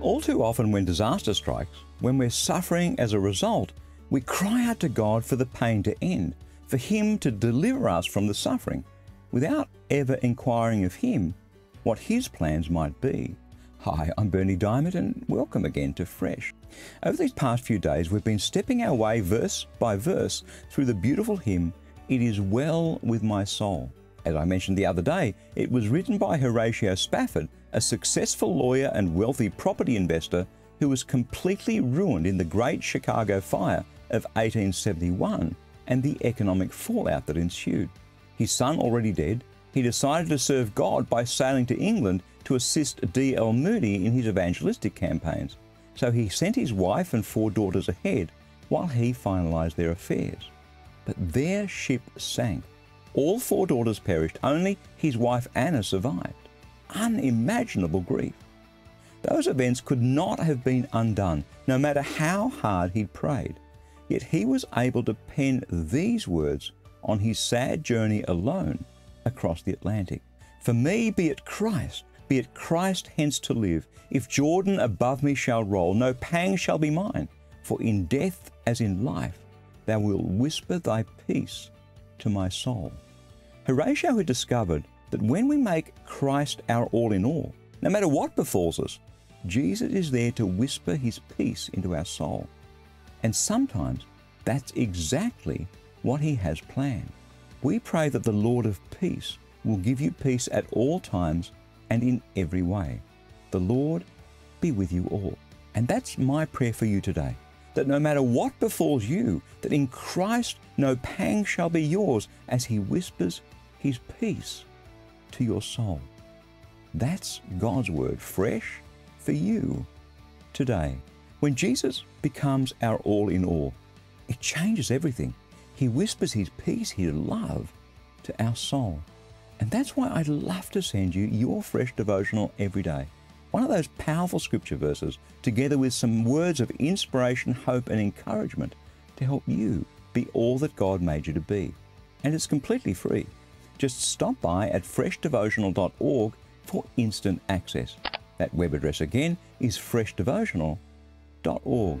All too often, when disaster strikes, when we're suffering as a result, we cry out to God for the pain to end, for Him to deliver us from the suffering, without ever inquiring of Him what His plans might be. Hi, I'm Bernie Dymet, and welcome again to Fresh. Over these past few days, we've been stepping our way verse by verse through the beautiful hymn, It Is Well With My Soul. As I mentioned the other day, it was written by Horatio Spafford, a successful lawyer and wealthy property investor who was completely ruined in the Great Chicago Fire of 1871 and the economic fallout that ensued. His son already dead, he decided to serve God by sailing to England to assist D.L. Moody in his evangelistic campaigns. So he sent his wife and four daughters ahead while he finalized their affairs. But their ship sank. All four daughters perished, only his wife Anna survived. Unimaginable grief. Those events could not have been undone, no matter how hard he'd prayed. Yet he was able to pen these words on his sad journey alone across the Atlantic. For me be it Christ, be it Christ hence to live. If Jordan above me shall roll, no pang shall be mine. For in death as in life, thou wilt whisper thy peace to my soul. Horatio had discovered that when we make Christ our all in all, no matter what befalls us, Jesus is there to whisper his peace into our soul. And sometimes that's exactly what he has planned. We pray that the Lord of peace will give you peace at all times and in every way. The Lord be with you all. And that's my prayer for you today. That no matter what befalls you, that in Christ no pang shall be yours as he whispers his peace to your soul. That's God's word fresh for you today. When Jesus becomes our all in all, it changes everything. He whispers His peace, His love to our soul. And that's why I'd love to send you your fresh devotional every day. One of those powerful scripture verses, together with some words of inspiration, hope, and encouragement to help you be all that God made you to be. And it's completely free. Just stop by at freshdevotional.org for instant access. That web address again is freshdevotional.org.